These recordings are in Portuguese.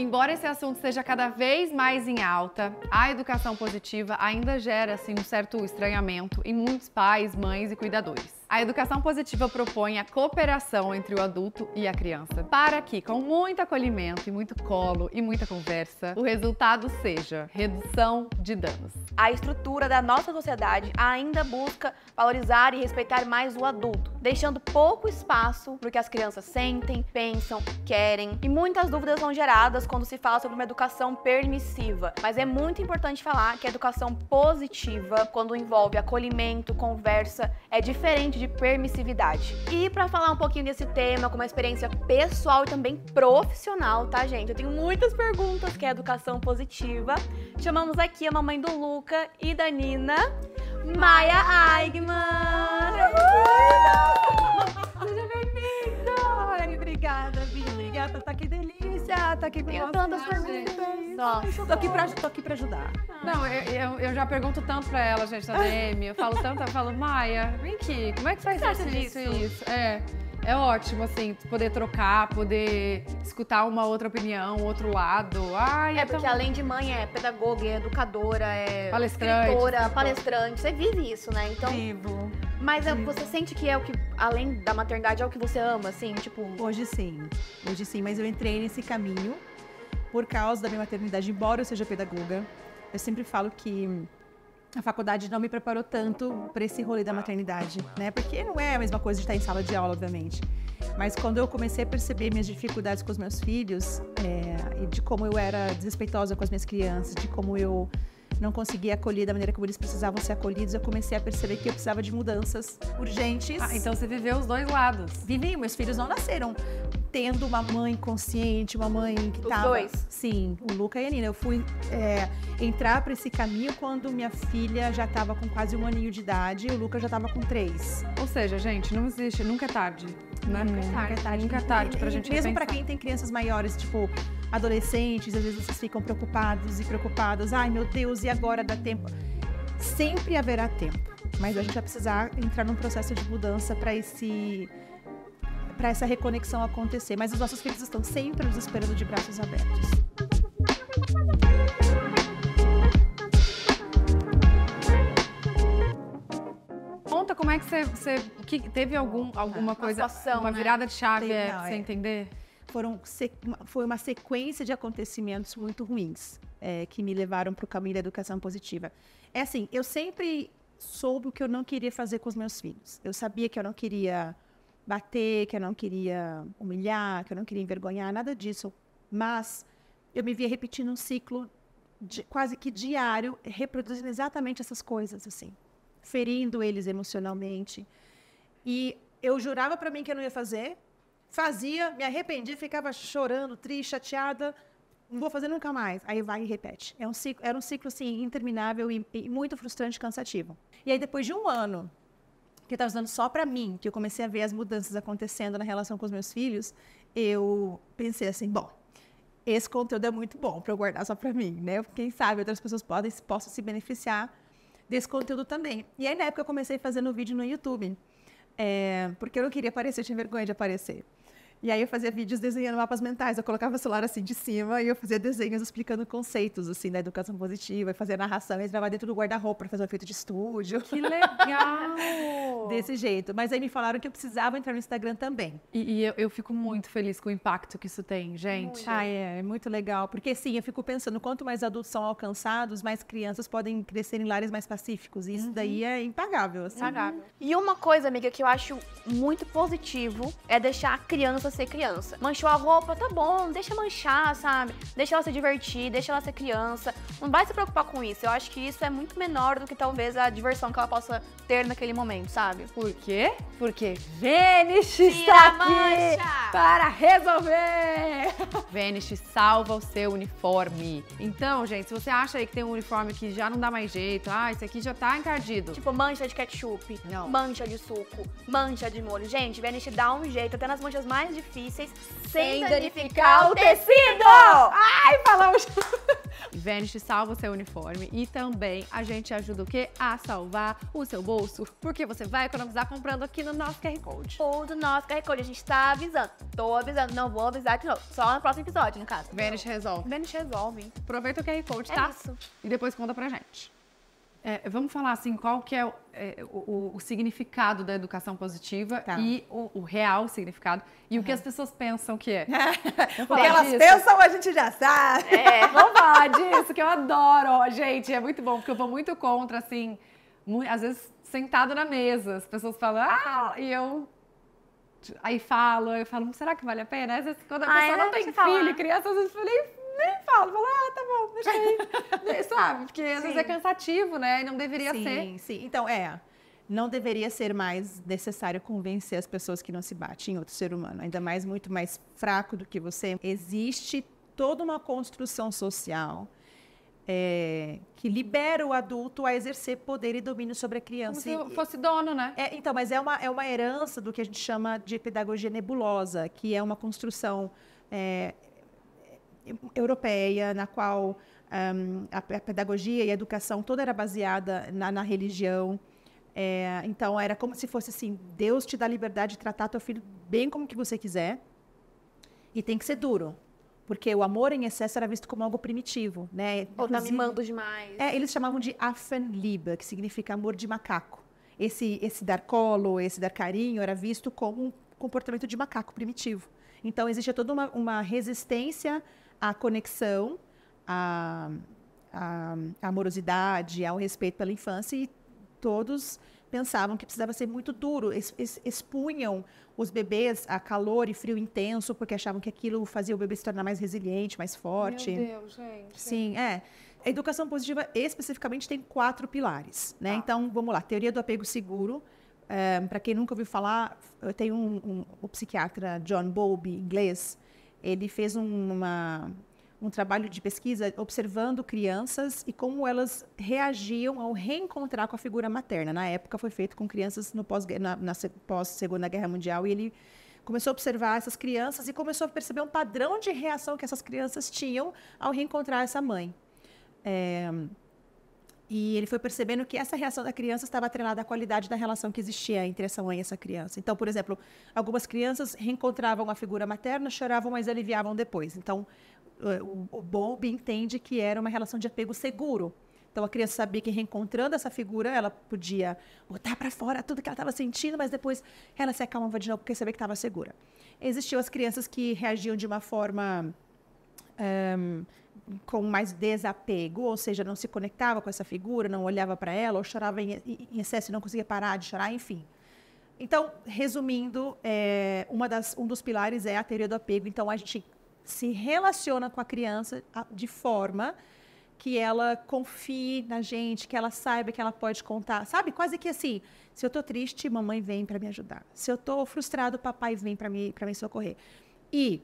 Embora esse assunto seja cada vez mais em alta, a educação positiva ainda gera assim, um certo estranhamento em muitos pais, mães e cuidadores. A educação positiva propõe a cooperação entre o adulto e a criança, para que, com muito acolhimento e muito colo e muita conversa, o resultado seja redução de danos. A estrutura da nossa sociedade ainda busca valorizar e respeitar mais o adulto, deixando pouco espaço para o que as crianças sentem, pensam, querem. E muitas dúvidas são geradas quando se fala sobre uma educação permissiva. Mas é muito importante falar que a educação positiva, quando envolve acolhimento, conversa, é diferente de permissividade. E para falar um pouquinho desse tema com uma experiência pessoal e também profissional, tá, gente? Eu tenho muitas perguntas que é educação positiva. Chamamos aqui a mamãe do Luca e da Nina, Maia Eigman. Seja bem-vinda! Obrigada, Vi. Obrigada, tá que delícia. Tá aqui com Tenho nós. tantas perguntas. Nossa. Tô aqui, pra, tô aqui pra ajudar. Não, eu, eu- eu já pergunto tanto pra ela, gente, na DM. Eu falo tanto, eu falo, Maia, vem aqui, como é que faz isso, isso disso? isso? É, é ótimo, assim, poder trocar, poder escutar uma outra opinião, outro lado. Ai, É é, tão... porque além de mãe é pedagoga, é educadora, é Palestrante, escritora, palestrante. Você vive isso, né? Então, Vivo. Mas é- você sente que é o que, além da maternidade, é o que você ama, assim, tipo. Hoje sim. Hoje sim, mas eu entrei nesse caminho por causa da minha maternidade, embora eu seja pedagoga. Eu sempre falo que a faculdade não me preparou tanto para esse rolê da maternidade, né? Porque não é a mesma coisa de estar em sala de aula, obviamente. Mas quando eu comecei a perceber minhas dificuldades com os meus filhos, é, e de como eu era desrespeitosa com as minhas crianças, de como eu não conseguia acolher da maneira como eles precisavam ser acolhidos, eu comecei a perceber que eu precisava de mudanças urgentes. Ah, então você viveu os dois lados. Vivi, meus filhos não nasceram tendo uma mãe consciente, uma mãe que Os tava... dois? Sim, o Luca e a Nina. Eu fui é, entrar para esse caminho quando minha filha já estava com quase um aninho de idade e o Luca já estava com três. Ou seja, gente, não existe, nunca é tarde. Né? Nunca é tarde. Nunca é tarde pra E- gente Mesmo para quem tem crianças maiores, tipo adolescentes, às vezes vocês ficam preocupados e preocupadas. Ai, meu Deus, e agora dá tempo? Sempre haverá tempo. Mas a gente vai precisar entrar num processo de mudança para esse para essa reconexão acontecer. Mas os nossos filhos estão sempre nos esperando de braços abertos. Conta como é que você, você que teve algum, alguma coisa, situação, uma né? virada de chave, Tem- é, não, você é. entender? Foram foi uma sequência de acontecimentos muito ruins é, que me levaram para o caminho da educação positiva. É assim, eu sempre soube o que eu não queria fazer com os meus filhos. Eu sabia que eu não queria bater, que eu não queria humilhar, que eu não queria envergonhar, nada disso. Mas eu me via repetindo um ciclo de- quase que diário, reproduzindo exatamente essas coisas, assim, ferindo eles emocionalmente. E eu jurava para mim que eu não ia fazer, fazia, me arrependi, ficava chorando, triste, chateada, não vou fazer nunca mais. Aí vai e repete. É um ciclo, era um ciclo assim interminável e, e muito frustrante e cansativo. E aí depois de um ano que eu estava usando só para mim, que eu comecei a ver as mudanças acontecendo na relação com os meus filhos, eu pensei assim, bom, esse conteúdo é muito bom para eu guardar só para mim, né? Quem sabe outras pessoas podem possam se beneficiar desse conteúdo também. E aí na época eu comecei fazendo vídeo no YouTube, é, porque eu não queria aparecer, eu tinha vergonha de aparecer. E aí eu fazia vídeos desenhando mapas mentais, eu colocava o celular assim de cima e eu fazia desenhos explicando conceitos assim da educação positiva, e fazia narração, e entrava dentro do guarda-roupa para fazer um efeito de estúdio. Que legal! Desse jeito. Mas aí me falaram que eu precisava entrar no Instagram também. E, e eu, eu fico muito feliz com o impacto que isso tem, gente. Ah, é, é muito legal. Porque sim, eu fico pensando, quanto mais adultos são alcançados, mais crianças podem crescer em lares mais pacíficos. E isso daí é impagável. Assim. Pagável. E uma coisa, amiga, que eu acho muito positivo é deixar a criança ser criança. Manchou a roupa, tá bom, deixa manchar, sabe? Deixa ela se divertir, deixa ela ser criança. Não vai se preocupar com isso. Eu acho que isso é muito menor do que talvez a diversão que ela possa ter naquele momento, sabe? Por quê? Porque Vênus está aqui para resolver! Vênus salva o seu uniforme. Então, gente, se você acha aí que tem um uniforme que já não dá mais jeito, ah, esse aqui já tá encardido. Tipo, mancha de ketchup, Não. mancha de suco, mancha de molho. Gente, Vanish dá um jeito, até nas manchas mais difíceis sem, danificar o tecido. Ai, falamos! Vanish salva o seu uniforme e também a gente ajuda o quê? A salvar o seu bolso, porque você vai economizar comprando aqui no nosso QR Code. Ou do nosso QR Code, a gente tá avisando. Tô avisando, não vou avisar de novo. Só no próximo episódio, no caso. Vanish resolve. Vanish resolve. Aproveita o QR Code, É tá? isso. E depois conta pra gente. É, vamos falar assim, qual que é, o, é, o- o significado da educação positiva Tá. e o, o real significado e o que as pessoas pensam que é. O que elas disso? pensam, a gente já sabe. É. Vamos falar disso, que eu adoro. Gente, é muito bom, porque eu vou muito contra, assim, mu- às vezes sentado na mesa, as pessoas falam, ah, e eu. Aí falo, eu falo, será que vale a pena? Às vezes, quando a Ah, pessoa é, não tem filho, falar. criança, às vezes eu nem, nem falo. Falo, ah, tá bom, deixa aí. Sabe? Porque às vezes Sim. é cansativo, né? E não deveria sim, ser. sim. Então, é. Não deveria ser mais necessário convencer as pessoas que não se bate em outro ser humano, ainda mais muito mais fraco do que você. Existe toda uma construção social é, que libera o adulto a exercer poder e domínio sobre a Como criança. se E- eu fosse dono, né? É, então, mas é uma, é uma herança do que a gente chama de pedagogia nebulosa, que é uma construção é, europeia, na qual ahm, a, a pedagogia e a educação toda era baseada na, na religião. É, então, era como se fosse assim: Deus te dá liberdade de tratar teu filho bem como que você quiser, e tem que ser duro. Porque o amor em excesso era visto como algo primitivo, né? Ou tá mimando demais. é, eles chamavam de Affenliebe, que significa amor de macaco. Esse, esse dar colo, esse dar carinho, era visto como um comportamento de macaco primitivo. Então, existia toda uma, uma resistência à conexão, à, à amorosidade, ao respeito pela infância, e todos pensavam que precisava ser muito duro, es- es- expunham os bebês a calor e frio intenso, porque achavam que aquilo fazia o bebê se tornar mais resiliente, mais forte. Meu Deus, gente. Sim, é. A educação positiva especificamente tem quatro pilares, né? Tá. Então, vamos lá. Teoria do apego seguro. Para quem nunca ouviu falar, eu tenho um, um- o psiquiatra John Bowlby, inglês. Ele fez um- uma, um trabalho de pesquisa observando crianças e como elas reagiam ao reencontrar com a figura materna. Na época, foi feito com crianças no pós, na, na se- pós-Segunda Guerra Mundial e ele começou a observar essas crianças e começou a perceber um padrão de reação que essas crianças tinham ao reencontrar essa mãe. É, e ele foi percebendo que essa reação da criança estava atrelada à qualidade da relação que existia entre essa mãe e essa criança. Então, por exemplo, algumas crianças reencontravam a figura materna, choravam, mas aliviavam depois. Então, o, o Bowlby entende que era uma relação de apego seguro. Então, a criança sabia que reencontrando essa figura, ela podia botar para fora tudo que ela estava sentindo, mas depois ela se acalmava de novo porque sabia que estava segura. Existiam as crianças que reagiam de uma forma ehm, com mais desapego, ou seja, não se conectava com essa figura, não olhava para ela, ou chorava em, em excesso e não conseguia parar de chorar, enfim. Então, resumindo, é, uma das, um dos pilares é a teoria do apego. Então, a gente se relaciona com a criança de forma que ela confie na gente, que ela saiba que ela pode contar. Sabe? Quase que assim, se eu tô triste, mamãe vem para me ajudar. Se eu tô frustrado, papai vem para me, pra me socorrer. E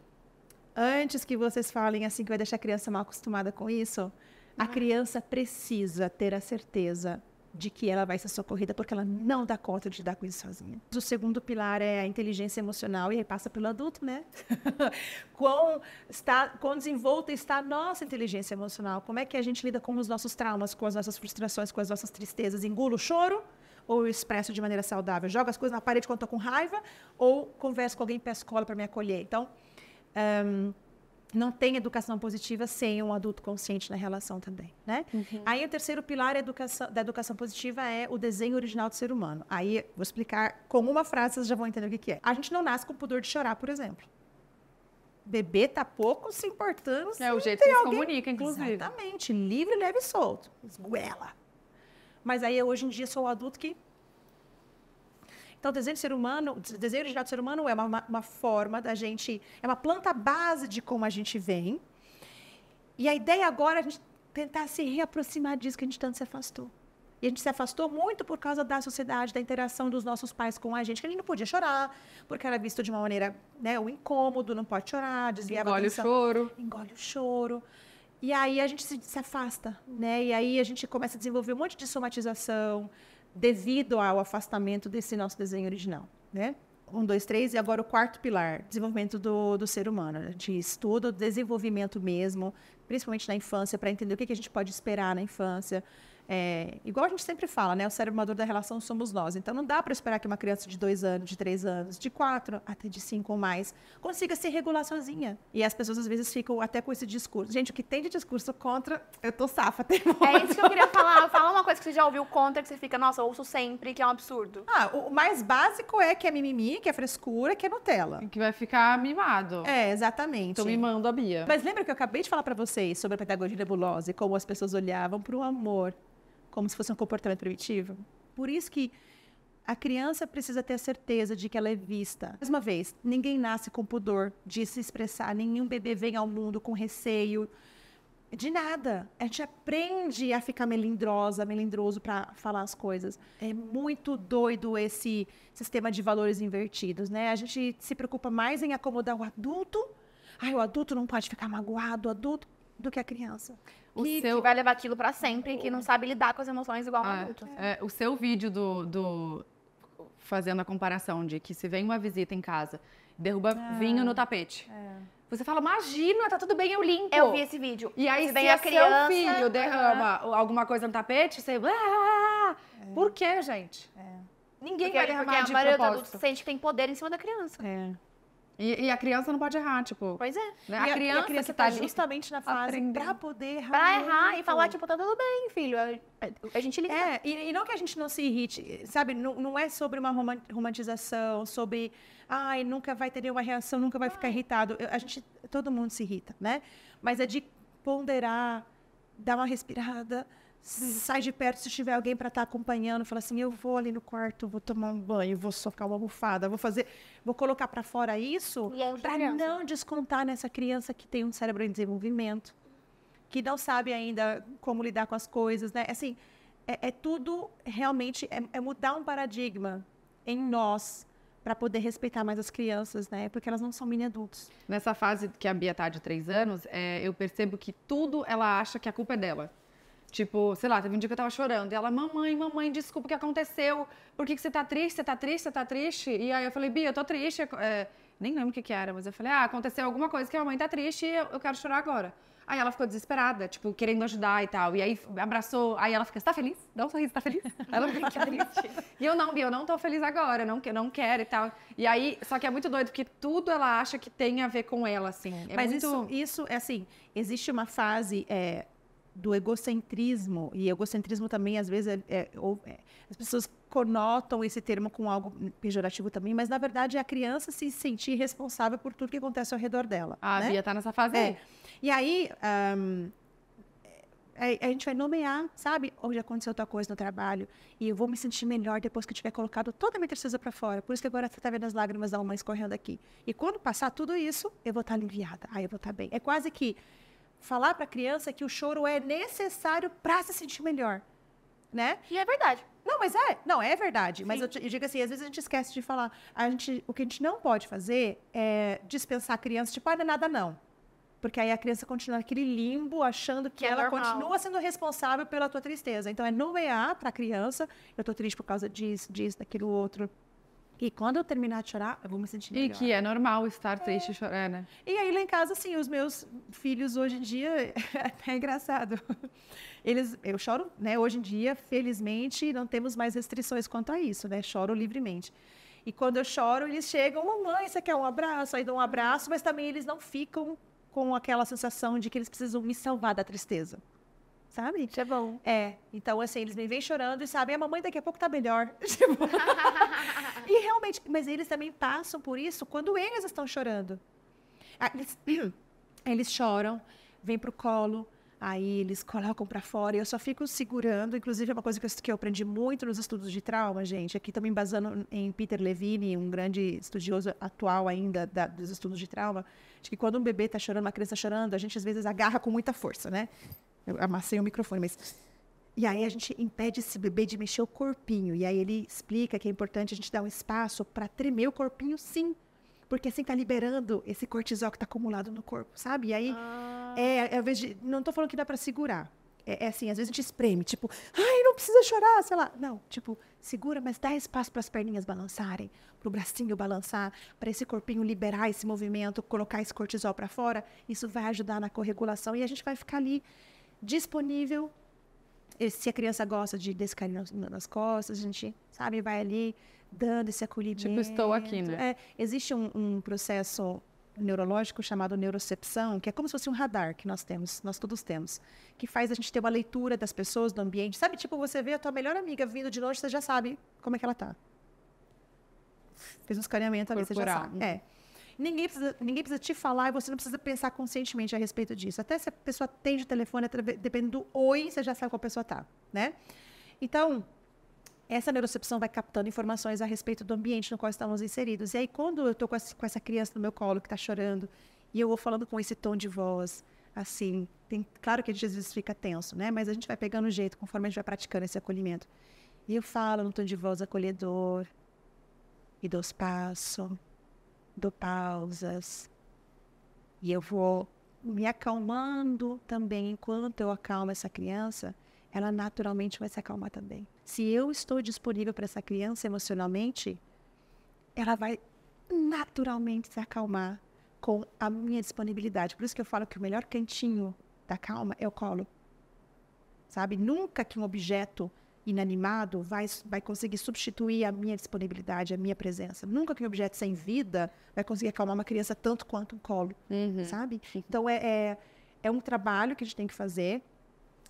antes que vocês falem assim que vai deixar a criança mal acostumada com isso, a criança precisa ter a certeza de que ela vai ser socorrida porque ela não dá conta de lidar com isso sozinha. O segundo pilar é a inteligência emocional e aí passa pelo adulto, né? quão, está, quão desenvolta está a nossa inteligência emocional? Como é que a gente lida com os nossos traumas, com as nossas frustrações, com as nossas tristezas? Engula o choro ou eu expresso de maneira saudável? Joga as coisas na parede quando estou com raiva ou converso com alguém peço cola para me acolher? Então, Ahn, não tem educação positiva sem um adulto consciente na relação também, né? Aí o terceiro pilar é educação- da educação positiva é o desenho original do ser humano. Aí vou explicar com uma frase, vocês já vão entender o que, que é. A gente não nasce com pudor de chorar, por exemplo. Bebê tá pouco se importando. É o se jeito que se alguém- comunica, inclusive. Exatamente, livre, leve e solto. Esguela. Mas aí hoje em dia sou o adulto que então, o desenho do ser humano, desenho original do ser humano é uma, uma, forma da gente, é uma planta base de como a gente vem. E a ideia agora é a gente tentar se reaproximar disso que a gente tanto se afastou. E a gente se afastou muito por causa da sociedade, da interação dos nossos pais com a gente, que a gente não podia chorar, porque era visto de uma maneira, né, o incômodo, não pode chorar, desviava a Engole o choro. engole o choro. E aí a gente se, se afasta, né? E aí a gente começa a desenvolver um monte de somatização devido ao afastamento desse nosso desenho original, né? um, dois, três, e agora o quarto pilar, desenvolvimento do, do ser humano. A gente estuda o desenvolvimento mesmo, principalmente na infância, para entender o que, que a gente pode esperar na infância. É, igual a gente sempre fala, né? O cérebro maduro da relação somos nós. Então não dá para esperar que uma criança de dois anos, de três anos, de quatro, até de cinco ou mais, consiga se regular sozinha. E as pessoas às vezes ficam até com esse discurso. Gente, o que tem de discurso contra, eu tô safa, tem É isso que eu queria falar. Fala uma coisa que você já ouviu contra, que você fica, nossa, eu ouço sempre, que é um absurdo. Ah, o mais básico é que é mimimi, que é frescura, que é Nutella. Que vai ficar mimado. É, exatamente. Tô mimando a Bia. Mas lembra que eu acabei de falar para vocês sobre a pedagogia nebulosa e como as pessoas olhavam para o amor como se fosse um comportamento primitivo. Por isso que a criança precisa ter a certeza de que ela é vista. Mais uma vez, ninguém nasce com pudor de se expressar, nenhum bebê vem ao mundo com receio de nada. A gente aprende a ficar melindrosa, melindroso para falar as coisas. É muito doido esse sistema de valores invertidos, né? A gente se preocupa mais em acomodar o adulto. Ai, o adulto não pode ficar magoado, o adulto do que a criança. O que, seu... que vai levar aquilo para sempre e que não sabe lidar com as emoções igual um ah, adulto. É, o seu vídeo do, do, Fazendo a comparação de que se vem uma visita em casa, derruba é. vinho no tapete. É. Você fala, imagina, tá tudo bem, eu limpo. Eu vi esse vídeo. E aí, se, se a criança, seu filho derrama alguma coisa no tapete, você... Ah, é. Por quê, gente? É. Ninguém porque, vai derramar porque de a maioria propósito. do adulto sente que tem poder em cima da criança. É. E, e, a criança não pode errar, tipo. Pois é. Né? A, criança, a, criança que tá, tá justamente na fase para poder errar. Pra errar e falar, tipo, tá tudo bem, filho. A, a gente liga. É, e, e, não que a gente não se irrite, sabe? Não, não é sobre uma romantização, sobre. Ai, nunca vai ter nenhuma reação, nunca vai ficar irritado. A gente. Todo mundo se irrita, né? Mas é de ponderar, dar uma respirada sai de perto se tiver alguém para estar tá acompanhando, fala assim, eu vou ali no quarto, vou tomar um banho, vou socar uma almofada, vou fazer, vou colocar para fora isso para não descontar nessa criança que tem um cérebro em desenvolvimento, que não sabe ainda como lidar com as coisas, né? Assim, é, é tudo realmente é, é mudar um paradigma em nós para poder respeitar mais as crianças, né? Porque elas não são mini adultos. Nessa fase que a Bia tá de três anos, é, eu percebo que tudo ela acha que a culpa é dela. Tipo, sei lá, teve um dia que eu tava chorando. E ela, mamãe, mamãe, desculpa o que aconteceu. Por que, que você tá triste? Você tá triste? Você tá triste? E aí eu falei, Bia, eu tô triste. É, nem lembro o que, que era, mas eu falei, ah, aconteceu alguma coisa que a mamãe tá triste e eu, quero chorar agora. Aí ela ficou desesperada, tipo, querendo ajudar e tal. E aí abraçou, aí ela fica, você tá feliz? Dá um sorriso, tá feliz? ela fica triste. E eu não, Bia, eu não tô feliz agora, eu não, eu não quero e tal. E aí, só que é muito doido, porque tudo ela acha que tem a ver com ela, assim. É Mas muito... isso, isso, é assim, existe uma fase é, do egocentrismo, e egocentrismo também, às vezes, é, é, ou, é, as pessoas conotam esse termo com algo pejorativo também, mas na verdade é a criança se sentir responsável por tudo que acontece ao redor dela. Ah, né? Bia tá nessa fase é. aí. E aí, um, é, a gente vai nomear, sabe? Hoje aconteceu outra coisa no trabalho e eu vou me sentir melhor depois que eu tiver colocado toda a minha tristeza para fora. Por isso que agora você tá vendo as lágrimas da alma escorrendo aqui. E quando passar tudo isso, eu vou estar tá aliviada. Aí eu vou estar tá bem. É quase que falar para a criança que o choro é necessário para se sentir melhor, né? E é verdade. Não, mas é, não, é verdade. Mas eu, eu, digo assim, às vezes a gente esquece de falar. A gente, o que a gente não pode fazer é dispensar a criança, tipo, ah, não é nada não. Porque aí a criança continua naquele limbo, achando que, que é ela normal. continua sendo responsável pela tua tristeza. Então, é nomear para a criança, eu estou triste por causa disso, disso, daquilo outro. E quando eu terminar de chorar, eu vou me sentir melhor. E que é normal estar triste e chorar, né? E aí lá em casa, assim, os meus filhos hoje em dia, é engraçado. Eles, eu choro, né? Hoje em dia, felizmente, não temos mais restrições quanto a isso, né? Choro livremente. E quando eu choro, eles chegam, mamãe, você quer um abraço? Aí dão um abraço, mas também eles não ficam com aquela sensação de que eles precisam me salvar da tristeza sabe? Isso é bom. É. Então, assim, eles me vêm chorando e sabem, a mamãe daqui a pouco tá melhor. Tipo, e realmente, mas eles também passam por isso quando eles estão chorando. Ah, eles, eles choram, vêm pro colo, aí eles colocam para fora e eu só fico segurando. Inclusive, é uma coisa que eu, aprendi muito nos estudos de trauma, gente. Aqui também basando em Peter Levine, um grande estudioso atual ainda da, dos estudos de trauma, de que quando um bebê está chorando, uma criança chorando, a gente às vezes agarra com muita força, né? Eu amassei o microfone, mas. E aí a gente impede esse bebê de mexer o corpinho. E aí ele explica que é importante a gente dar um espaço para tremer o corpinho, sim. Porque assim tá liberando esse cortisol que está acumulado no corpo, sabe? E aí, ah. é, ao invés de. Não estou falando que dá para segurar. É, é assim, às vezes a gente espreme, tipo, ai, não precisa chorar, sei lá. Não, tipo, segura, mas dá espaço para as perninhas balançarem, para o bracinho balançar, para esse corpinho liberar esse movimento, colocar esse cortisol para fora. Isso vai ajudar na corregulação e a gente vai ficar ali disponível. E se a criança gosta de desse carinho nas costas, a gente, sabe, vai ali dando esse acolhimento. Tipo, estou aqui, né? É, existe um, um processo neurológico chamado neurocepção, que é como se fosse um radar que nós temos, nós todos temos, que faz a gente ter uma leitura das pessoas, do ambiente. Sabe, tipo, você vê a tua melhor amiga vindo de longe, você já sabe como é que ela tá. Fez um escaneamento ali, você já sabe. É. Ninguém precisa, ninguém precisa te falar e você não precisa pensar conscientemente a respeito disso. Até se a pessoa atende o telefone, dependendo do oi, você já sabe qual pessoa tá, né? Então, essa neurocepção vai captando informações a respeito do ambiente no qual estamos inseridos. E aí, quando eu estou com, com, essa criança no meu colo que está chorando, e eu vou falando com esse tom de voz, assim, tem, claro que a gente às vezes fica tenso, né? Mas a gente vai pegando o jeito conforme a gente vai praticando esse acolhimento. E eu falo no tom de voz acolhedor, e dou espaço, dou pausas, e eu vou me acalmando também enquanto eu acalmo essa criança ela naturalmente vai se acalmar também. Se eu estou disponível para essa criança emocionalmente, ela vai naturalmente se acalmar com a minha disponibilidade. Por isso que eu falo que o melhor cantinho da calma é o colo. Sabe? Nunca que um objeto inanimado vai, vai conseguir substituir a minha disponibilidade, a minha presença. Nunca que um objeto sem vida vai conseguir acalmar uma criança tanto quanto um colo, uhum. sabe? Então, é, é, é um trabalho que a gente tem que fazer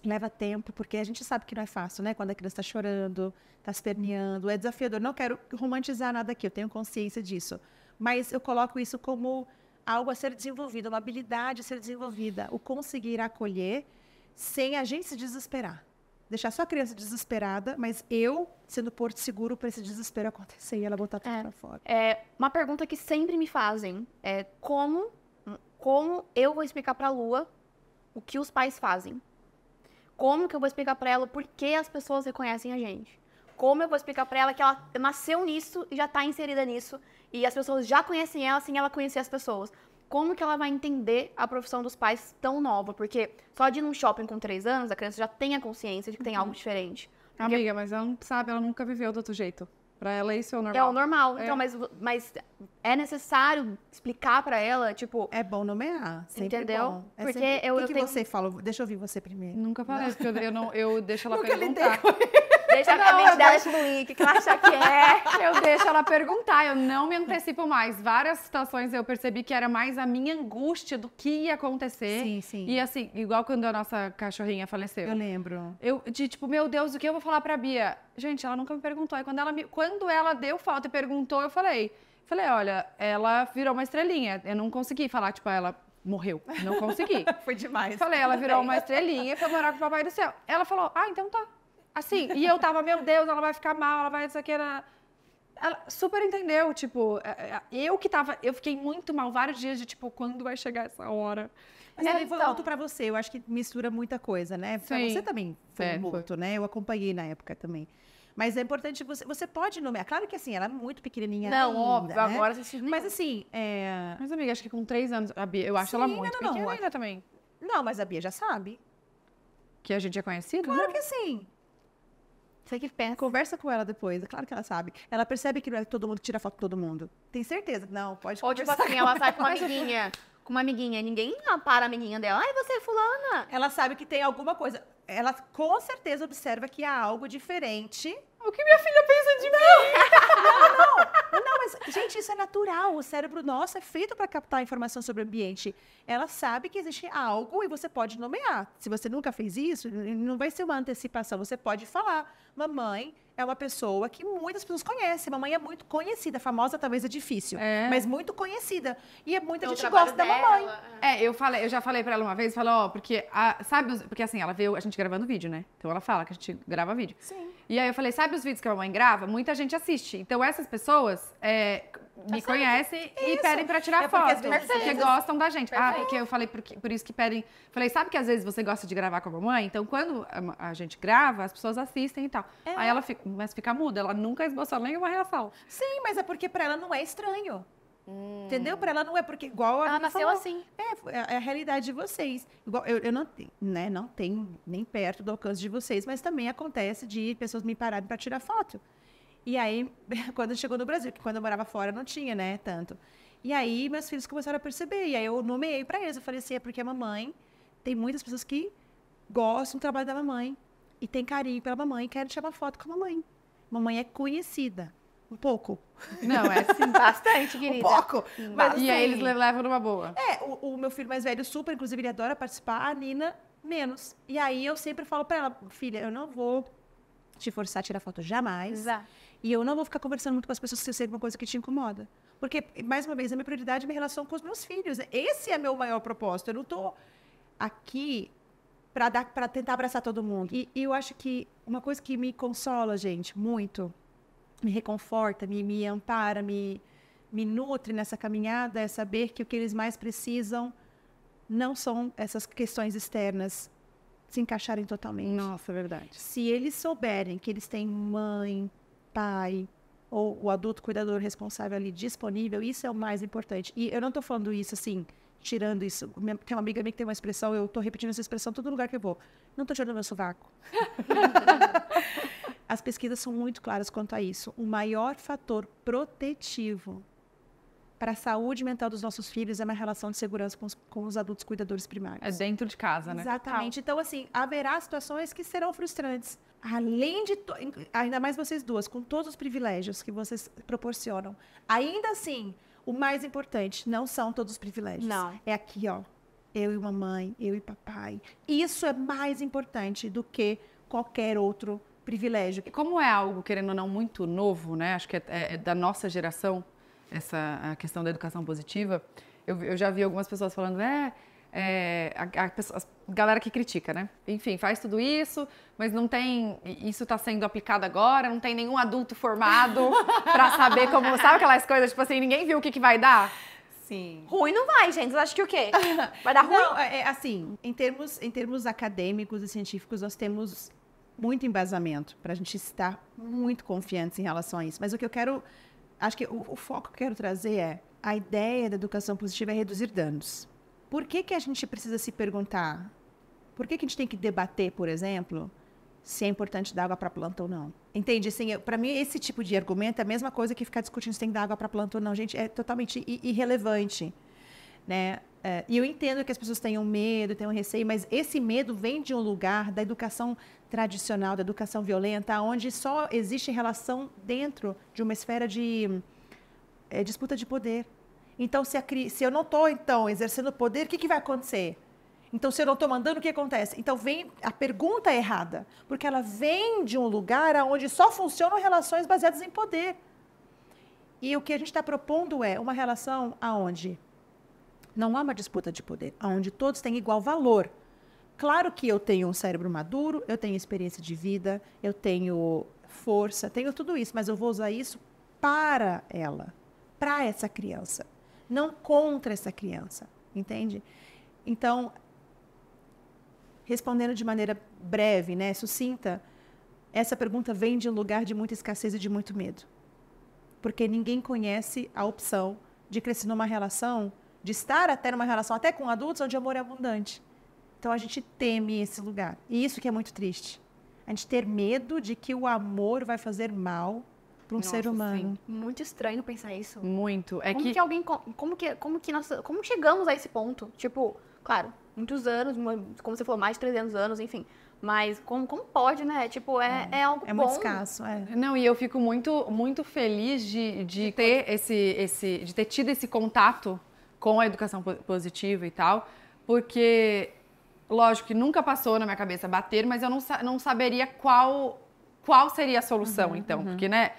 leva tempo, porque a gente sabe que não é fácil, né? Quando a criança está chorando, está esperneando, é desafiador. Não quero romantizar nada aqui, eu tenho consciência disso. Mas eu coloco isso como algo a ser desenvolvido, uma habilidade a ser desenvolvida, o conseguir acolher sem a gente se desesperar. Deixar só a criança desesperada, mas eu sendo porto seguro para esse desespero acontecer e ela botar tudo é, para fora. É uma pergunta que sempre me fazem é como como eu vou explicar para a Lua o que os pais fazem? Como que eu vou explicar para ela por que as pessoas reconhecem a gente? Como eu vou explicar para ela que ela nasceu nisso e já está inserida nisso e as pessoas já conhecem ela sem ela conhecer as pessoas? Como que ela vai entender a profissão dos pais tão nova? Porque só de ir num shopping com três anos, a criança já tem a consciência de que tem uhum. algo diferente. Porque... Amiga, mas ela não sabe, ela nunca viveu do outro jeito. Para ela isso é o normal. É o normal. É. Então, mas, mas é necessário explicar para ela, tipo. É bom nomear. Entendeu? Bom. É porque sempre... eu. O que, eu que tenho... você fala? Deixa eu ouvir você primeiro. Nunca falei, porque eu, não, eu deixo ela Nunca perguntar. Deixa a mente dela fluir, o que ela acha que é. Eu deixo ela perguntar, eu não me antecipo mais. Várias situações eu percebi que era mais a minha angústia do que ia acontecer. Sim, sim. E assim, igual quando a nossa cachorrinha faleceu. Eu lembro. Eu, de tipo, meu Deus, o que eu vou falar pra Bia? Gente, ela nunca me perguntou. E quando ela, me, quando ela deu falta e perguntou, eu falei. Falei, olha, ela virou uma estrelinha. Eu não consegui falar, tipo, ela morreu. Não consegui. foi demais. Falei, ela virou uma estrelinha e foi morar com o papai do céu. Ela falou, ah, então tá. Assim, e eu tava, meu Deus, ela vai ficar mal, ela vai isso aqui. Ela, ela super entendeu, tipo, é, é, eu que tava, eu fiquei muito mal vários dias de tipo, quando vai chegar essa hora? Mas é, então, volto para você, eu acho que mistura muita coisa, né? Pra você também foi é, um luto, foi. né? Eu acompanhei na época também. Mas é importante você. Você pode nomear. Claro que assim, ela é muito pequenininha. Não, ainda, óbvio, né? agora você Mas assim. É... Mas, amiga, acho que com três anos. A Bia, eu acho Sim, ela muito não, não, pequena não. ainda também. Não, mas a Bia já sabe. Que a gente é conhecido? Claro que sim. Você que pensa. Conversa com ela depois, é claro que ela sabe. Ela percebe que não é todo mundo que tira foto com todo mundo. Tem certeza? Não, pode Ou tipo assim, ela sai com uma amiguinha. Com uma amiguinha. Ninguém para a amiguinha dela. Ai, você é fulana. Ela sabe que tem alguma coisa. Ela com certeza observa que há algo diferente o que minha filha pensa de não. mim? Não, não. Não, mas, gente, isso é natural. O cérebro nosso é feito para captar informação sobre o ambiente. Ela sabe que existe algo e você pode nomear. Se você nunca fez isso, não vai ser uma antecipação. Você pode falar, mamãe, é uma pessoa que muitas pessoas conhecem. Mamãe é muito conhecida, famosa talvez é difícil, é. mas muito conhecida. E é muita gente gosta dela. da mamãe. É, eu falei, eu já falei para ela uma vez, falou, ó, porque a, sabe, porque assim, ela vê a gente gravando vídeo, né? Então ela fala que a gente grava vídeo. Sim. E aí eu falei, sabe os vídeos que a mamãe grava? Muita gente assiste. Então essas pessoas é, me tá conhecem e pedem para tirar é porque foto. Vezes, porque gostam da gente. Perfeito. Ah, porque eu falei, porque, por isso que pedem. Falei, sabe que às vezes você gosta de gravar com a mamãe? Então, quando a, a gente grava, as pessoas assistem e tal. É. Aí ela fica, mas fica muda, ela nunca esboçou nenhuma reação. Sim, mas é porque para ela não é estranho. Entendeu? Para ela não é porque igual a Ela nasceu falou. assim. É, é a realidade de vocês. Igual, eu, eu não, né, não tenho nem perto do alcance de vocês, mas também acontece de pessoas me pararem para tirar foto. E aí, quando chegou no Brasil, que quando eu morava fora não tinha, né, tanto. E aí, meus filhos começaram a perceber. E aí, eu nomeei para eles. Eu falei assim: é porque a mamãe. Tem muitas pessoas que gostam do trabalho da mamãe e tem carinho pela mamãe e querem tirar uma foto com a mamãe. Mamãe é conhecida. Um pouco. Não, é assim. Bastante, Um querida. pouco. Mas, E aí assim, eles le- levam numa boa. é, o, o meu filho mais velho super, inclusive, ele adora participar, a Nina menos. E aí eu sempre falo pra ela, filha, eu não vou te forçar a tirar foto jamais. Exato. E eu não vou ficar conversando muito com as pessoas se seja uma coisa que te incomoda. Porque, mais uma vez, a minha prioridade é a minha relação com os meus filhos. Esse é meu maior propósito. Eu não tô aqui para tentar abraçar todo mundo. E, e eu acho que uma coisa que me consola, gente, muito, me reconforta, me, me ampara, me, me nutre nessa caminhada é saber que o que eles mais precisam não são essas questões externas se encaixarem totalmente. Nossa, é verdade. Se eles souberem que eles têm mãe, pai ou o adulto cuidador responsável ali disponível, isso é o mais importante. E eu não estou falando isso assim, tirando isso. Minha- Tem uma amiga minha que tem uma expressão, eu estou repetindo essa expressão em todo lugar que eu vou. Não estou tirando meu sovaco. As pesquisas são muito claras quanto a isso. O maior fator protetivo para a saúde mental dos nossos filhos é uma relação de segurança com os, com os adultos cuidadores primários. É dentro de casa, né? Exatamente. Então, assim, haverá situações que serão frustrantes. Além de, to- ainda mais vocês duas, com todos os privilégios que vocês proporcionam, ainda assim, o mais importante não são todos os privilégios. Não. É aqui, ó. Eu e mamãe, eu e papai. Isso é mais importante do que qualquer outro privilégio. E Como é algo, querendo ou não, muito novo, né? Acho que é, é- é da nossa geração, essa a questão da educação positiva. Eu, eu já vi algumas pessoas falando, é, é, a, a pessoa- a galera que critica, né? Enfim, faz tudo isso, mas não tem. Isso está sendo aplicado agora, não tem nenhum adulto formado para saber como. Sabe aquelas coisas, tipo assim, ninguém viu o que, que vai dar? Sim. Ruim não vai, gente. Vocês acham que o quê? Vai dar ruim? Não, é, é assim, em termos, em termos acadêmicos e científicos, nós temos muito embasamento para a gente estar muito confiantes em relação a isso. Mas o que eu quero, acho que o, o foco que eu quero trazer é a ideia da educação positiva é reduzir danos. Por que, que a gente precisa se perguntar? Por que, que a gente tem que debater, por exemplo, se é importante dar água para planta ou não? Entende? Assim, para mim, esse tipo de argumento é a mesma coisa que ficar discutindo se tem que dar água para planta ou não. Gente, é totalmente irrelevante né? É, e eu entendo que as pessoas tenham medo, tenham receio, mas esse medo vem de um lugar da educação tradicional, da educação violenta, onde só existe relação dentro de uma esfera de é, disputa de poder. Então, se, a se eu não estou, então, exercendo poder, o que, que vai acontecer? Então, se eu não estou mandando, o que acontece? Então, vem a pergunta errada, porque ela vem de um lugar onde só funcionam relações baseadas em poder. E o que a gente está propondo é uma relação aonde não há uma disputa de poder, onde todos têm igual valor. Claro que eu tenho um cérebro maduro, eu tenho experiência de vida, eu tenho força, tenho tudo isso, mas eu vou usar isso para ela, para essa criança, não contra essa criança, entende? Então, respondendo de maneira breve, né, sucinta, essa pergunta vem de um lugar de muita escassez e de muito medo. Porque ninguém conhece a opção de crescer numa relação, de estar até numa relação, até com adultos, onde o amor é abundante. Então a gente teme esse lugar. E isso que é muito triste. A gente ter medo de que o amor vai fazer mal para um Nossa, ser humano. Muito estranho pensar isso. Muito. É como que. que, alguém. co- Como que, como que nós. Como chegamos a esse ponto? Tipo, claro, muitos anos, como você falou, mais de 300 anos, enfim. Mas como, como pode, né? Tipo, é, é, algo É bom. muito escasso, é. Não, e eu fico muito, muito feliz de, de ter esse, esse, de ter tido esse contato com a educação po- positiva e tal, porque, lógico que nunca passou na minha cabeça bater, mas eu não, não saberia qual, qual seria a solução, então, porque, né,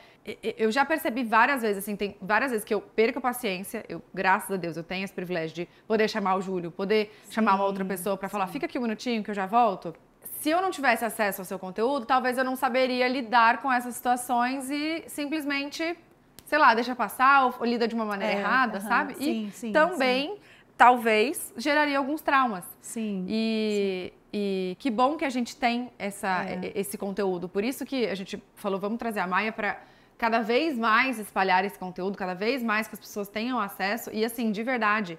eu já percebi várias vezes, assim, tem várias vezes que eu perco a paciência, eu, graças a Deus, eu tenho esse privilégio de poder chamar o Júlio, poder chamar uma outra pessoa para falar, fica aqui um minutinho que eu já volto. Se eu não tivesse acesso ao seu conteúdo, talvez eu não saberia lidar com essas situações e simplesmente, sei lá, deixa passar ou, lida de uma maneira É, errada, aham, sabe? sim, e sim, também, talvez, geraria alguns traumas. Sim. E, e que bom que a gente tem essa, É. esse conteúdo. Por isso que a gente falou, vamos trazer a Maia para cada vez mais espalhar esse conteúdo, cada vez mais que as pessoas tenham acesso. E assim, de verdade,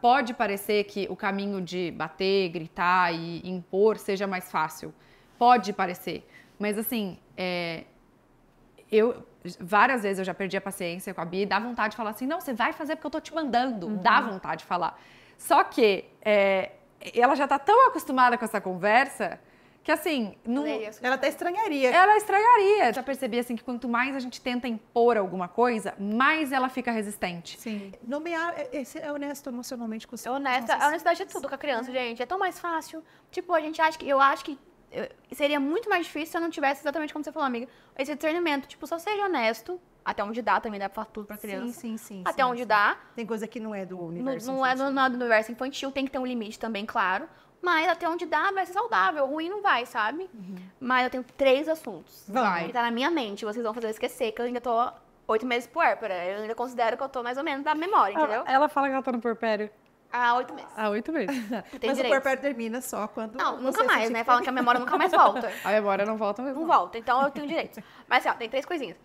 pode parecer que o caminho de bater, gritar e impor seja mais fácil. Pode parecer. Mas assim, é, eu várias vezes eu já perdi a paciência com a Bia, dá vontade de falar assim, não, você vai fazer porque eu tô te mandando, uhum. dá vontade de falar. Só que é, ela já tá tão acostumada com essa conversa que assim, não... ela até estranharia. Ela estranharia. Já percebi assim que quanto mais a gente tenta impor alguma coisa, mais ela fica resistente. Sim. Nomear, é, esse é honesto emocionalmente com você. É honesta, a honestidade é tudo com a criança, gente. É tão mais fácil. Tipo, a gente acha que eu acho que seria muito mais difícil se eu não tivesse exatamente como você falou, amiga, esse treinamento. Tipo, só seja honesto, até onde dá também dá pra falar tudo pra criança. Sim, sim, sim. Até sim, onde sim. dá. Tem coisa que não é do universo não, não é do, não é do universo infantil, tem que ter um limite também, claro. Mas até onde dá vai ser saudável. Ruim não vai, sabe? Uhum. Mas eu tenho três assuntos. Vai. Que tá na minha mente. Vocês vão fazer eu esquecer que eu ainda tô oito meses puérpera. Eu ainda considero que eu tô mais ou menos da memória, entendeu? Ela, ela fala que ela tá no puerpério. Há oito meses. Há oito meses. Mas direitos. o puerpério termina só quando. Não, nunca mais, né? Falam que a memória nunca mais volta. a memória não volta mesmo. Não volta, então eu tenho direitos. Mas assim, ó, tem três coisinhas.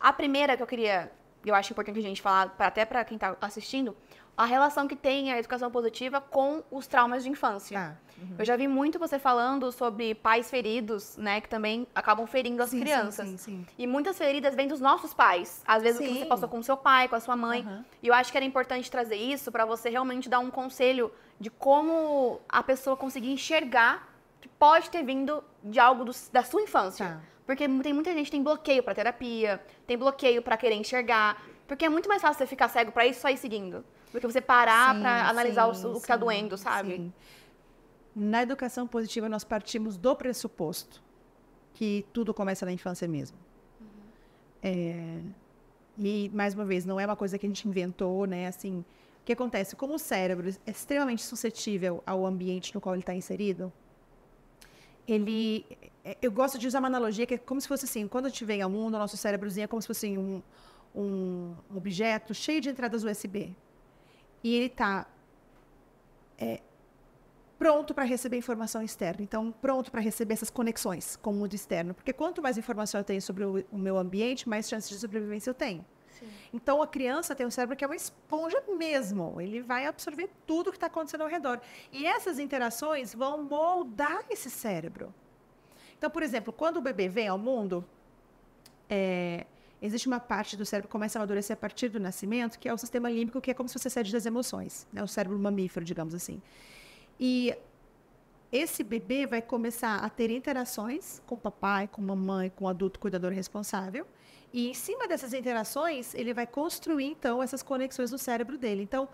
A primeira que eu queria, eu acho importante a gente falar, até pra quem tá assistindo, a relação que tem a educação positiva com os traumas de infância. Ah, uhum. Eu já vi muito você falando sobre pais feridos, né, que também acabam ferindo as sim, crianças. Sim, sim, e muitas feridas vêm dos nossos pais. Às vezes o que você passou com seu pai, com a sua mãe. Uhum. E eu acho que era importante trazer isso para você realmente dar um conselho de como a pessoa conseguir enxergar que pode ter vindo de algo do, da sua infância. Tá. Porque tem muita gente que tem bloqueio para terapia, tem bloqueio para querer enxergar, porque é muito mais fácil você ficar cego para isso e só ir seguindo. Do que você parar para analisar sim, o, o que sim, tá doendo, sabe? Sim. Na educação positiva, nós partimos do pressuposto que tudo começa na infância mesmo. Uhum. É, e, mais uma vez, não é uma coisa que a gente inventou, né? Assim, o que acontece? Como o cérebro é extremamente suscetível ao ambiente no qual ele está inserido, ele... É, eu gosto de usar uma analogia que é como se fosse assim, quando a gente vem ao mundo, o nosso cérebrozinho é como se fosse um, um objeto cheio de entradas USB e ele está é, pronto para receber informação externa. Então, pronto para receber essas conexões com o mundo externo. Porque quanto mais informação eu tenho sobre o, o meu ambiente, mais chances de sobrevivência eu tenho. Sim. Então, a criança tem um cérebro que é uma esponja mesmo. Ele vai absorver tudo que está acontecendo ao redor. E essas interações vão moldar esse cérebro. Então, por exemplo, quando o bebê vem ao mundo, é, existe uma parte do cérebro que começa a amadurecer a partir do nascimento, que é o sistema límbico, que é como se fosse a sede das emoções, né? o cérebro mamífero, digamos assim. E esse bebê vai começar a ter interações com o papai, com a mamãe, com o adulto cuidador responsável. E em cima dessas interações, ele vai construir, então, essas conexões no cérebro dele. Então,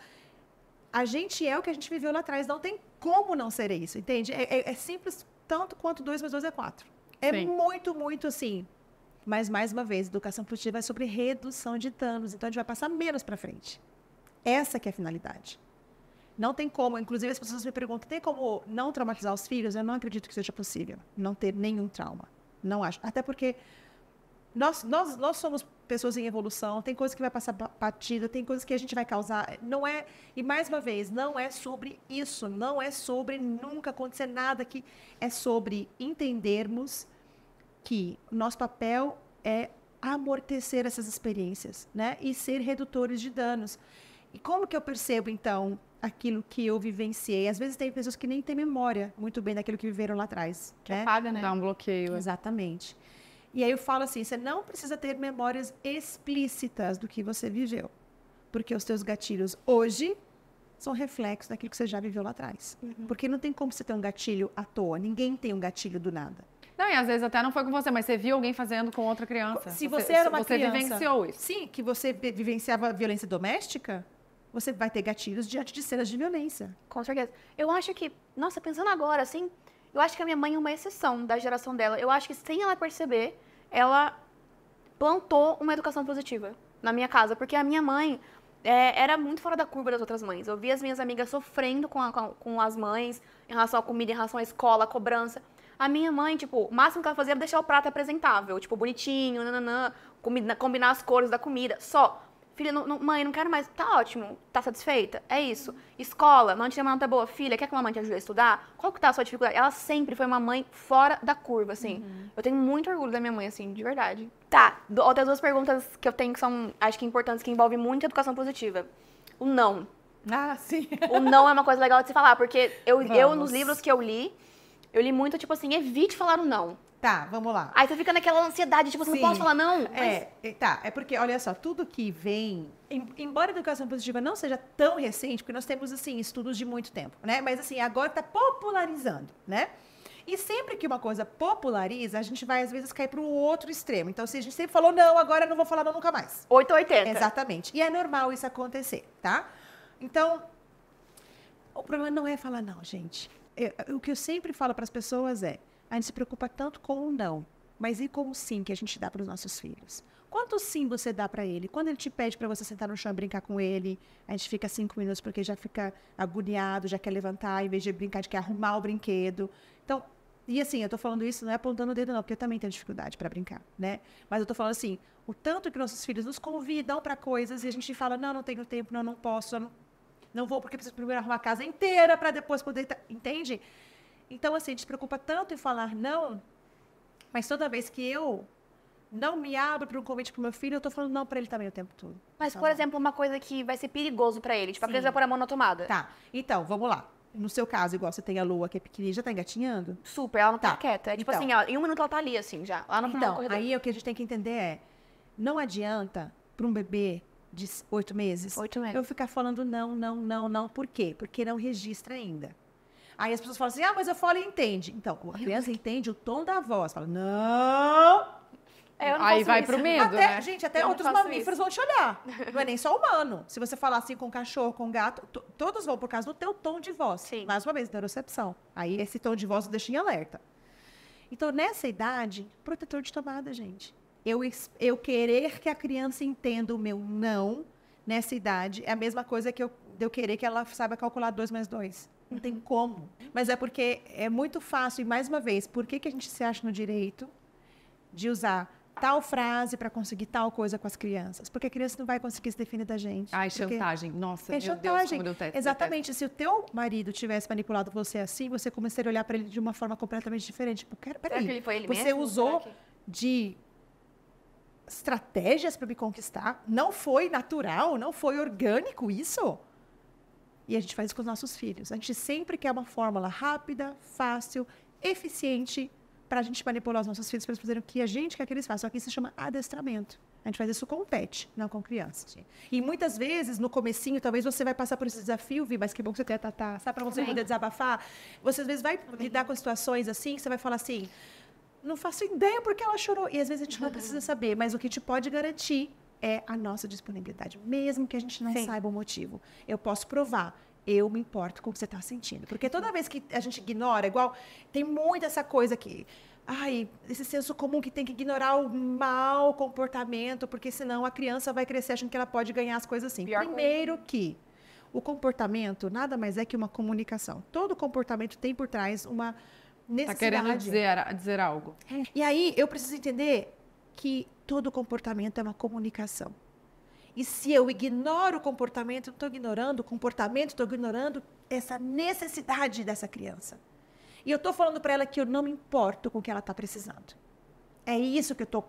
a gente é o que a gente viveu lá atrás. Não tem como não ser isso, entende? É, é, é simples tanto quanto 2 mais 2 é 4. É Sim. muito, muito assim. Mas, mais uma vez, educação positiva é sobre redução de danos. Então, a gente vai passar menos para frente. Essa que é a finalidade. Não tem como, inclusive as pessoas me perguntam, tem como não traumatizar os filhos? Eu não acredito que seja possível não ter nenhum trauma. Não acho. Até porque nós, nós, nós somos pessoas em evolução, tem coisas que vai passar batida, tem coisas que a gente vai causar. Não é, e mais uma vez, não é sobre isso, não é sobre nunca acontecer nada que é sobre entendermos que nosso papel é amortecer essas experiências, né? E ser redutores de danos. E como que eu percebo, então, aquilo que eu vivenciei? Às vezes tem pessoas que nem têm memória muito bem daquilo que viveram lá atrás. Que né? apaga, né? Dá um bloqueio. Exatamente. E aí eu falo assim, você não precisa ter memórias explícitas do que você viveu. Porque os teus gatilhos hoje são reflexos daquilo que você já viveu lá atrás. Uhum. Porque não tem como você ter um gatilho à toa. Ninguém tem um gatilho do nada. Não, e às vezes até não foi com você, mas você viu alguém fazendo com outra criança. Se você, era uma você criança... vivenciou isso. Sim, que você vi- vivenciava violência doméstica, você vai ter gatilhos diante de cenas de violência. Com certeza. Eu acho que, nossa, pensando agora, assim, eu acho que a minha mãe é uma exceção da geração dela. Eu acho que sem ela perceber, ela plantou uma educação positiva na minha casa. Porque a minha mãe é, era muito fora da curva das outras mães. Eu via as minhas amigas sofrendo com, a- com, com as mães em relação à comida, em relação à escola, à cobrança. A minha mãe, tipo, o máximo que ela fazia era deixar o prato apresentável, tipo, bonitinho, nananã, combinar as cores da comida. Só. Filha, não, não- mãe, não quero mais. Tá ótimo. Tá satisfeita? É isso. Escola, mãe tinha uma nota boa. Filha, quer que a mamãe te ajude a estudar? Qual que tá a sua dificuldade? Ela sempre foi uma mãe fora da curva, assim. Eu tenho muito orgulho da minha mãe, assim, de verdade. Tá, outras duas perguntas que eu tenho que são, acho que importantes, que envolvem muito educação positiva. O não. Ah, sim. O não é uma coisa legal de se falar, porque eu, eu nos livros que eu li, eu li muito, tipo assim, evite falar o não. Tá, vamos lá. Aí você fica naquela ansiedade, tipo, você não posso falar não. mas- É, é, tá, é porque, olha só, tudo que vem. em- embora a educação positiva não seja tão recente, porque nós temos, assim, estudos de muito tempo, né? Mas, assim, agora está popularizando, né? E sempre que uma coisa populariza, a gente vai, às vezes, cair para o outro extremo. Então, se a gente sempre falou, não, agora eu não vou falar não nunca mais. 880. Exatamente. E é normal isso acontecer, tá? Então, o problema não é falar não, gente. Eu- o que eu sempre falo para as pessoas é: a gente se preocupa tanto com o não, mas e com o sim que a gente dá para os nossos filhos? Quanto sim você dá para ele? Quando ele te pede para você sentar no chão e brincar com ele, a gente fica cinco minutos porque já fica agoniado, já quer levantar, em vez de brincar, de quer arrumar o brinquedo. Então, e assim, eu tô falando isso não é apontando o dedo, não, porque eu também tenho dificuldade para brincar, né? Mas eu tô falando assim, o tanto que nossos filhos nos convidam para coisas e a gente fala, não, não tenho tempo, não, não posso, não, não vou porque preciso primeiro arrumar a casa inteira para depois poder. Entende? Então, assim, a gente se preocupa tanto em falar não, mas toda vez que eu não me abro para um convite para meu filho, eu tô falando não para ele também o tempo todo. Mas, Tá por exemplo, uma coisa que vai ser perigoso pra ele. Tipo, a criança vai pôr a mão na tomada. Tá, então, vamos lá. No seu caso, igual você tem a lua que é pequenininha, já tá engatinhando? Super, ela não tá, Tá. quieta. É tipo Então. assim, ó, em um minuto ela tá ali, assim, já. Lá no Então, aí o que a gente tem que entender é, não adianta para um bebê de oito meses Oito meses. eu ficar falando não, não, não, não. Por quê? Porque não registra ainda. Aí as pessoas falam assim, ah, mas eu falo e entende. Então, a criança entende o tom da voz. Fala, não! É, eu não Aí vai isso. pro medo, Até, né? Gente, até Eu outros mamíferos vão te olhar. Não é nem só humano. Se você falar assim com cachorro, com gato, to- todos vão por causa do teu tom de voz. Sim. Mais uma vez, neurocepção. Aí esse tom de voz deixa em alerta. Então, nessa idade, protetor de tomada, gente. Eu, eu querer que a criança entenda o meu não nessa idade é a mesma coisa que eu, eu querer que ela saiba calcular 2 mais 2. Não tem como. Mas é porque é muito fácil. E, mais uma vez, por que, que a gente se acha no direito de usar tal frase para conseguir tal coisa com as crianças? Porque a criança não vai conseguir se definir da gente. Ai, Porque- chantagem. Nossa, é meu Deus, chantagem. detesto, Exatamente. Se o teu marido tivesse manipulado você assim, você começaria a olhar para ele de uma forma completamente diferente. Tipo, cara, Será peraí. que ele foi ele você mesmo? usou de estratégias para me conquistar? Não foi natural? Não foi orgânico isso? E a gente faz isso com os nossos filhos. A gente sempre quer uma fórmula rápida, fácil, eficiente para a gente manipular os nossos filhos para eles fazerem o que a gente quer que eles façam. Aqui se chama adestramento. A gente faz isso com o pet, não com crianças. E muitas vezes, no comecinho, talvez você vai passar por esse desafio, Vi, mas que bom que você tem a Tatá, sabe? Para você Sim. poder desabafar. Você, às vezes, vai lidar com situações assim, que você vai falar assim, não faço ideia porque ela chorou. E, às vezes, a gente não precisa saber, mas o que te pode garantir é a nossa disponibilidade, mesmo que a gente não Sim. saiba o motivo. Eu posso provar. Eu me importo com o que você está sentindo. Porque toda vez que a gente ignora, igual, tem muito essa coisa que. Ai, esse senso comum que tem que ignorar o mau comportamento, porque senão a criança vai crescer achando que ela pode ganhar as coisas assim. Pior coisa. Primeiro que o comportamento nada mais é que uma comunicação. Todo comportamento tem por trás uma Tá necessidade. querendo dizer, dizer algo. E aí eu preciso entender que todo comportamento é uma comunicação. E se eu ignoro o comportamento, eu não estou ignorando o comportamento, estou ignorando essa necessidade dessa criança. E eu estou falando para ela que eu não me importo com o que ela está precisando. É isso que eu estou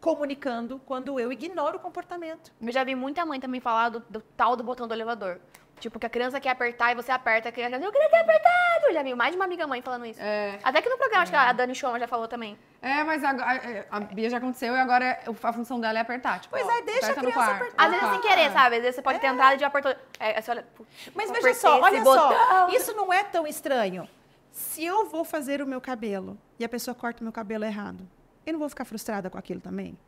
comunicando quando eu ignoro o comportamento. Eu já vi muita mãe também falar do, do tal do botão do elevador. Tipo, que a criança quer apertar e você aperta, a criança, eu queria ter apertado. Já vi mais de uma amiga mãe falando isso. É, Até que no programa, acho que a Dani Schoma já falou também. é mas agora, a, a Bia já aconteceu e agora é- a função dela é apertar. Tipo, Pois ó, é, deixa a criança quarto, apertar. Às vezes sem querer, sabe? Às vezes você pode ter entrado e já apertou. É, você olha, Mas veja só, olha botão. só, isso não é tão estranho. Se eu vou fazer o meu cabelo e a pessoa corta o meu cabelo errado, eu não vou ficar frustrada com aquilo também?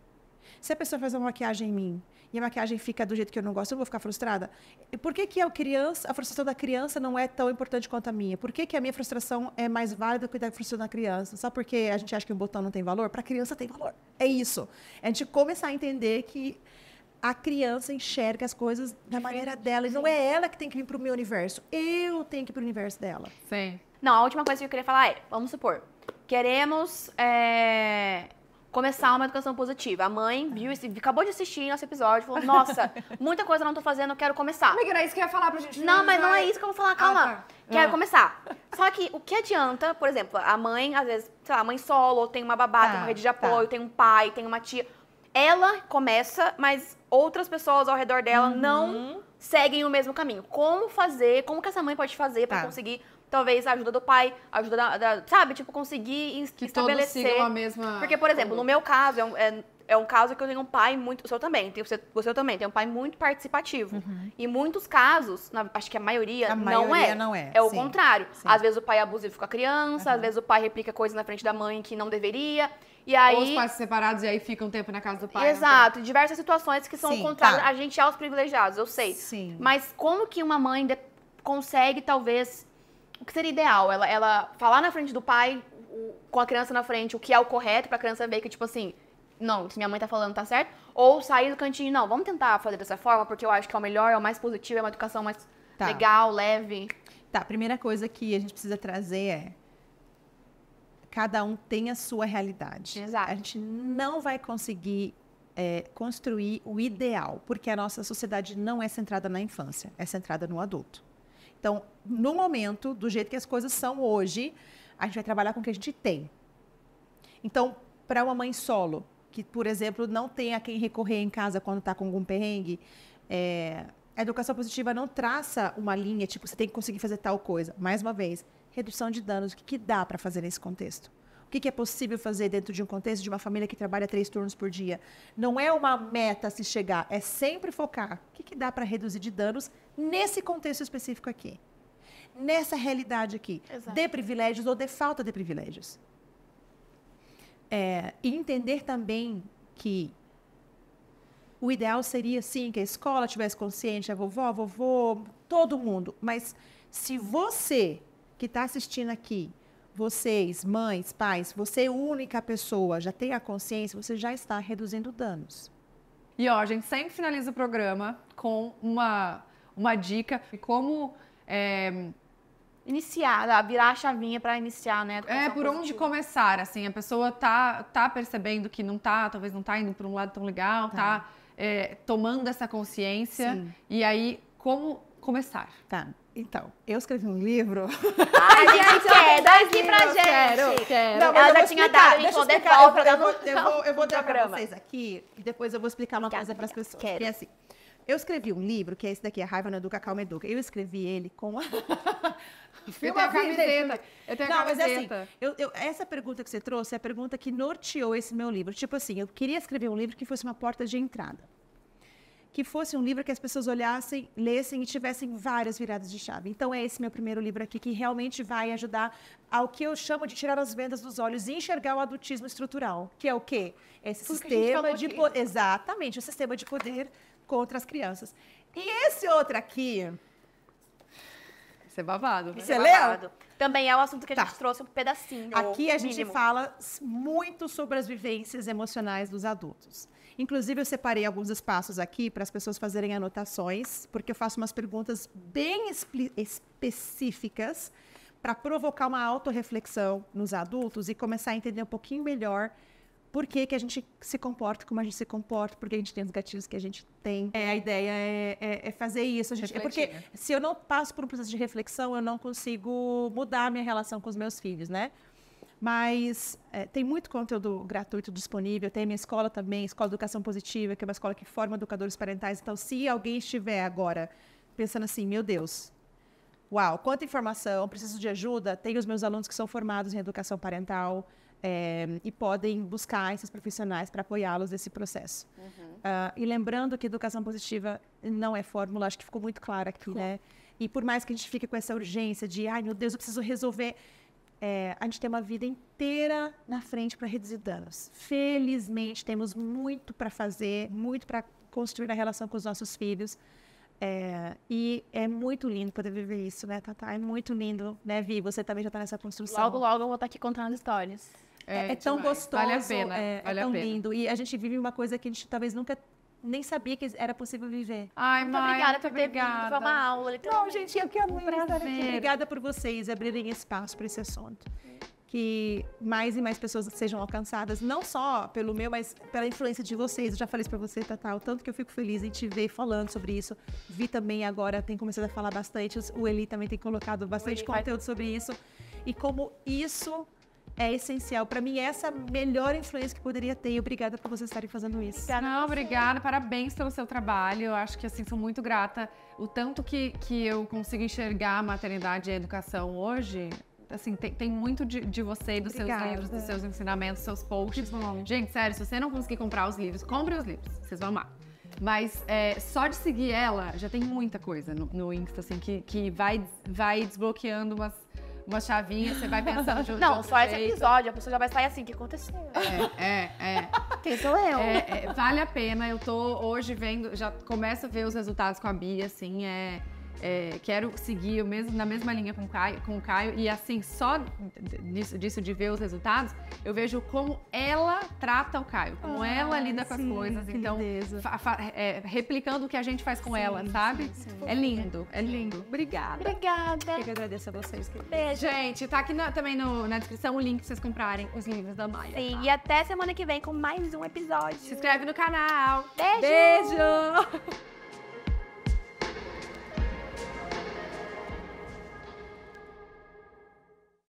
Se a pessoa faz uma maquiagem em mim e a maquiagem fica do jeito que eu não gosto, eu vou ficar frustrada? E por que, que a, criança, a frustração da criança não é tão importante quanto a minha? Por que, que a minha frustração é mais válida do que a da frustração da criança? Só porque a gente acha que um botão não tem valor? Para a criança tem valor. É isso. É a gente começar a entender que a criança enxerga as coisas da maneira dela. E não é ela que tem que vir para o meu universo. Eu tenho que ir para o universo dela. Sim. Não, a última coisa que eu queria falar é, vamos supor, queremos é, começar uma educação positiva. A mãe viu esse, acabou de assistir nosso episódio, falou: Nossa, muita coisa eu não tô fazendo, eu quero começar. Amiga, era isso que eu ia falar pra gente. Não, mas não é isso que eu vou falar, calma. tá. Quero Ah. começar. Só que o que adianta, por exemplo, a mãe, às vezes, sei lá, a mãe solo, tem uma babá, Tá, tem uma rede de tá. apoio, tem um pai, tem uma tia. Ela começa, mas outras pessoas ao redor dela Uhum. não seguem o mesmo caminho. Como fazer, como que essa mãe pode fazer pra Tá. conseguir, talvez, a ajuda do pai, a ajuda da, da- sabe? Tipo, conseguir Que todos estabelecer. sigam a mesma... Porque, por exemplo, no meu caso, é um, é, é um caso que eu tenho um pai muito. O seu também, tem, você, você também, tem um pai muito participativo. Em muitos casos, na- acho que a maioria, Uhum. A não maioria é. não é, É o sim. contrário. Sim. Às vezes o pai é abusivo com a criança, às vezes o pai replica coisas na frente da mãe que não deveria. E aí. Ou os pais separados e aí ficam um tempo na casa do pai. não Exato, diversas situações que são Sim, contrário. tá. A gente é os privilegiados, eu sei. Sim. Mas como que uma mãe consegue, talvez, o que seria ideal? Ela, ela falar na frente do pai, o- com a criança na frente, o que é o correto pra criança ver que, tipo assim, não, que minha mãe tá falando tá certo. Ou sair do cantinho, não, vamos tentar fazer dessa forma, porque eu acho que é o melhor, é o mais positivo, é uma educação mais Tá. legal, leve. Tá, a primeira coisa que a gente precisa trazer é cada um tem a sua realidade. Exato. A gente não vai conseguir é, construir o ideal, porque a nossa sociedade não é centrada na infância, é centrada no adulto. Então, no momento, do jeito que as coisas são hoje, a gente vai trabalhar com o que a gente tem. Então, para uma mãe solo, que, por exemplo, não tem a quem recorrer em casa quando está com algum perrengue, é, a educação positiva não traça uma linha, tipo, você tem que conseguir fazer tal coisa. Mais uma vez, redução de danos, o que, que dá para fazer nesse contexto? O que, que é possível fazer dentro de um contexto de uma família que trabalha três turnos por dia? Não é uma meta se chegar, é sempre focar. O que, que dá para reduzir de danos nesse contexto específico aqui? Nessa realidade aqui, Exato. de privilégios ou de falta de privilégios. É, e entender também que o ideal seria, sim, que a escola tivesse consciente, a vovó, a vovô, todo mundo. Mas se você que está assistindo aqui, vocês, mães, pais, você única pessoa, já tem a consciência, você já está reduzindo danos. E ó, a gente sempre finaliza o programa com uma, uma dica de como é, Iniciar, virar a chavinha pra iniciar, né? é por onde começar, assim, a pessoa tá, tá percebendo que não tá, talvez não tá indo por um lado tão legal, tá, é, tomando essa consciência, Sim. e aí como começar? Tá. Então, eu escrevi um livro. Ai, gente, quer, dá aqui pra gente. quero, quero. Não, mas Ela eu já tinha dado, deixa eu falou explicar, eu, pra eu vou, eu vou, eu vou dar pra vocês aqui e depois eu vou explicar uma Quero, coisa para as pessoas. quero. Que é assim, eu escrevi um livro, que é esse daqui, A Raiva Não Educa, Calma Educa. Eu escrevi ele com... a- Eu Filma tenho a camiseta, eu tenho a Não, mas é assim, camiseta. eu- eu- essa pergunta que você trouxe é a pergunta que norteou esse meu livro. Tipo assim, eu queria escrever um livro que fosse uma porta de entrada. Que fosse um livro que as pessoas olhassem, lessem e tivessem várias viradas de chave. Então, é esse meu primeiro livro aqui que realmente vai ajudar ao que eu chamo de tirar as vendas dos olhos e enxergar o adultismo estrutural. Que é o quê? Esse Tudo sistema de poder. Exatamente, o sistema de poder contra as crianças. E esse outro aqui, Isso é babado. Você É leu? babado. Também é o assunto que a Tá. gente trouxe um pedacinho. Aqui a gente mínimo. fala muito sobre as vivências emocionais dos adultos. Inclusive, eu separei alguns espaços aqui para as pessoas fazerem anotações, porque eu faço umas perguntas bem específicas para provocar uma autorreflexão nos adultos e começar a entender um pouquinho melhor por que, que a gente se comporta como a gente se comporta, por que a gente tem os gatilhos que a gente tem. É, a ideia é, é- é fazer isso. Gente, é porque Refletir. se eu não passo por um processo de reflexão, eu não consigo mudar a minha relação com os meus filhos, né? Mas é, tem muito conteúdo gratuito disponível. Tem a minha escola também, Escola de Educação Positiva, que é uma escola que forma educadores parentais. Então, se alguém estiver agora pensando assim, meu Deus, uau, quanta informação, preciso de ajuda, tem os meus alunos que são formados em educação parental é, e podem buscar esses profissionais para apoiá-los nesse processo. Ah, e lembrando que educação positiva não é fórmula, acho que ficou muito claro aqui, né? E por mais que a gente fique com essa urgência de, ai meu Deus, eu preciso resolver, é, a gente tem uma vida inteira na frente para reduzir danos. Felizmente, temos muito para fazer, muito para construir a relação com os nossos filhos. É, e é muito lindo poder viver isso, né, Tatá? É muito lindo, né, Vi? Você também já está nessa construção. Logo, logo eu vou estar aqui contando as histórias. É, é tão demais. gostoso, Vale a pena. é, é vale tão a pena. lindo. E a gente vive uma coisa que a gente talvez nunca nem sabia que era possível viver. Ai, Muito mãe, obrigada muito por ter vindo. obrigada. Foi uma aula, Não, gente, eu que amo estar aqui. Obrigada por vocês abrirem espaço para esse assunto. que mais e mais pessoas sejam alcançadas, não só pelo meu, mas pela influência de vocês. Eu já falei isso pra você, Tatá, o tanto que eu fico feliz em te ver falando sobre isso. Vi também agora, tem começado a falar bastante, o Eli também tem colocado bastante conteúdo sobre isso. E como isso é essencial. Pra mim, essa é a melhor influência que poderia ter. E obrigada por vocês estarem fazendo isso. Não, obrigada, parabéns pelo seu trabalho. Eu acho que assim, sou muito grata. O tanto que, que eu consigo enxergar a maternidade e a educação hoje, assim, tem, tem muito de, de você e dos Obrigada. seus livros, dos seus ensinamentos, dos seus posts. bom. Gente, sério, se você não conseguir comprar os livros, compre os livros, vocês vão amar. Mas é, só de seguir ela, já tem muita coisa no, no Insta, assim, que, que vai, vai desbloqueando umas, umas chavinhas, você vai pensando de, um- Não, só esse jeito. episódio, a pessoa já vai sair assim, o que aconteceu? É, é, é. Quem sou eu? É, é, vale a pena. Eu tô hoje vendo, já começo a ver os resultados com a Bia, assim, é. É, quero seguir o mesmo, na mesma linha com o, Caio, com o Caio. E assim, só disso, disso de ver os resultados, eu vejo como ela trata o Caio, como Ah, ela lida com as sim, coisas. Então, é, replicando o que a gente faz com ela, sabe? É lindo, é lindo. Obrigada. Obrigada. Eu que agradeço a vocês. Beijo. Gente, tá aqui na- também no- na descrição o link pra vocês comprarem os livros da Maia. Sim, tá? e até semana que vem com mais um episódio. Se inscreve no canal. Beijo! Beijo!